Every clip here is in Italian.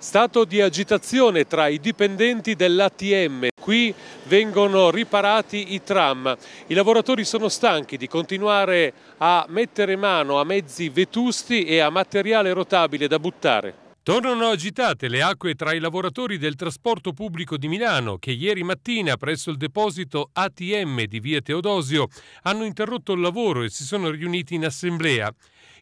Stato di agitazione tra i dipendenti dell'ATM. Qui vengono riparati i tram. I lavoratori sono stanchi di continuare a mettere mano a mezzi vetusti e a materiale rotabile da buttare. Tornano agitate le acque tra i lavoratori del trasporto pubblico di Milano che ieri mattina presso il deposito ATM di via Teodosio hanno interrotto il lavoro e si sono riuniti in assemblea.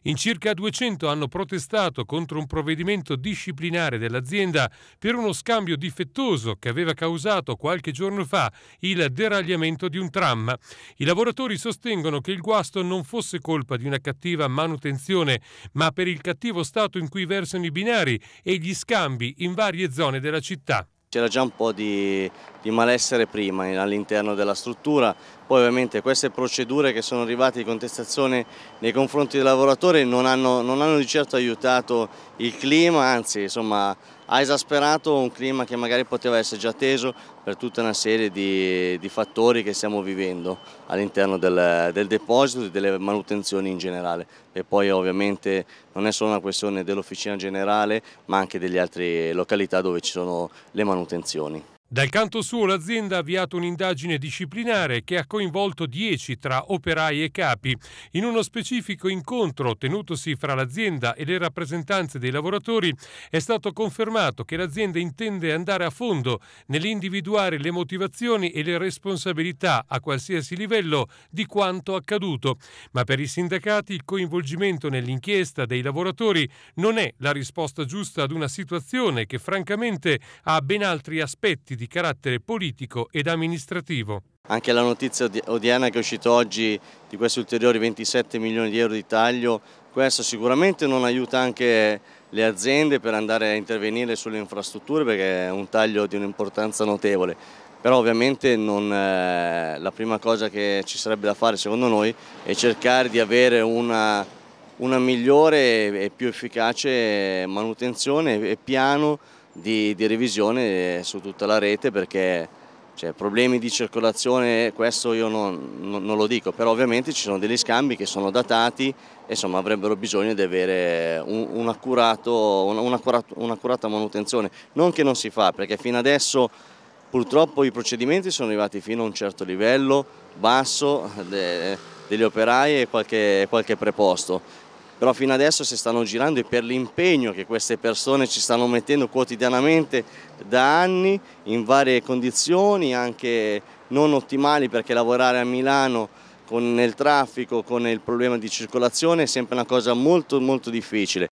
In circa 200 hanno protestato contro un provvedimento disciplinare dell'azienda per uno scambio difettoso che aveva causato qualche giorno fa il deragliamento di un tram. I lavoratori sostengono che il guasto non fosse colpa di una cattiva manutenzione, ma per il cattivo stato in cui versano i binari e gli scambi in varie zone della città. C'era già un po' di, di malessere prima all'interno della struttura, poi ovviamente queste procedure che sono arrivate di contestazione nei confronti dei lavoratori non hanno, non hanno di certo aiutato il clima, anzi insomma ha esasperato un clima che magari poteva essere già teso per tutta una serie di, di fattori che stiamo vivendo all'interno del, del, deposito e delle manutenzioni in generale. E poi ovviamente non è solo una questione dell'officina generale ma anche delle altre località dove ci sono le manutenzioni. Dal canto suo l'azienda ha avviato un'indagine disciplinare che ha coinvolto 10 tra operai e capi. In uno specifico incontro tenutosi fra l'azienda e le rappresentanze dei lavoratori è stato confermato che l'azienda intende andare a fondo nell'individuare le motivazioni e le responsabilità a qualsiasi livello di quanto accaduto. Ma per i sindacati il coinvolgimento nell'inchiesta dei lavoratori non è la risposta giusta ad una situazione che francamente ha ben altri aspetti di carattere politico ed amministrativo. Anche la notizia odierna che è uscita oggi di questi ulteriori 27 milioni di euro di taglio, questo sicuramente non aiuta anche le aziende per andare a intervenire sulle infrastrutture perché è un taglio di un'importanza notevole. Però ovviamente non, eh, la prima cosa che ci sarebbe da fare secondo noi è cercare di avere una, una migliore e più efficace manutenzione e piano di, di revisione su tutta la rete perché cioè, problemi di circolazione, questo io non, non, non, lo dico, però ovviamente ci sono degli scambi che sono datati e insomma, avrebbero bisogno di avere un, un accurato, un'accurata manutenzione, non che non si fa, perché fino adesso purtroppo i procedimenti sono arrivati fino a un certo livello basso de, degli operai e qualche, qualche preposto però fino adesso si stanno girando e per l'impegno che queste persone ci stanno mettendo quotidianamente da anni in varie condizioni anche non ottimali perché lavorare a Milano con il traffico, con il problema di circolazione è sempre una cosa molto molto difficile.